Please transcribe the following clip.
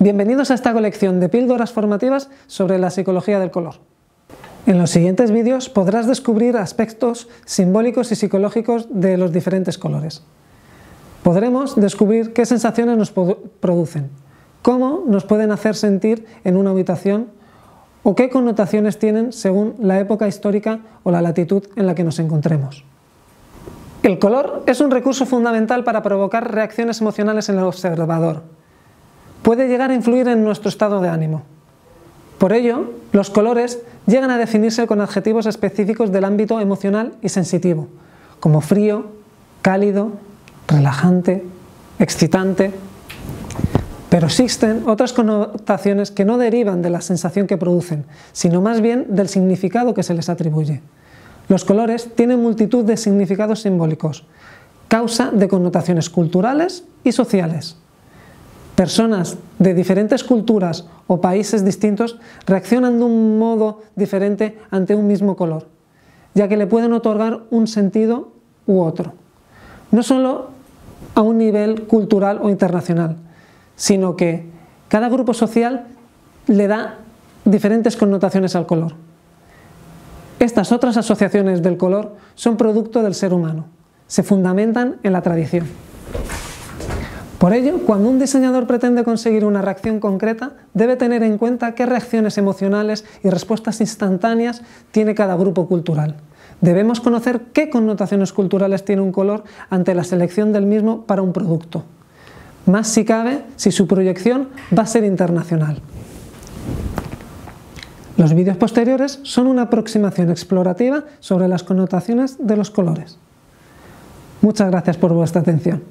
Bienvenidos a esta colección de píldoras formativas sobre la psicología del color. En los siguientes vídeos podrás descubrir aspectos simbólicos y psicológicos de los diferentes colores. Podremos descubrir qué sensaciones nos producen, cómo nos pueden hacer sentir en una habitación o qué connotaciones tienen según la época histórica o la latitud en la que nos encontremos. El color es un recurso fundamental para provocar reacciones emocionales en el observador. Puede llegar a influir en nuestro estado de ánimo. Por ello, los colores llegan a definirse con adjetivos específicos del ámbito emocional y sensitivo, como frío, cálido, relajante, excitante. Pero existen otras connotaciones que no derivan de la sensación que producen, sino más bien del significado que se les atribuye. Los colores tienen multitud de significados simbólicos, causa de connotaciones culturales y sociales. Personas de diferentes culturas o países distintos reaccionan de un modo diferente ante un mismo color, ya que le pueden otorgar un sentido u otro. No solo a un nivel cultural o internacional, sino que cada grupo social le da diferentes connotaciones al color. Estas otras asociaciones del color son producto del ser humano, se fundamentan en la tradición. Por ello, cuando un diseñador pretende conseguir una reacción concreta, debe tener en cuenta qué reacciones emocionales y respuestas instantáneas tiene cada grupo cultural. Debemos conocer qué connotaciones culturales tiene un color ante la selección del mismo para un producto. Más si cabe si su proyección va a ser internacional. Los vídeos posteriores son una aproximación explorativa sobre las connotaciones de los colores. Muchas gracias por vuestra atención.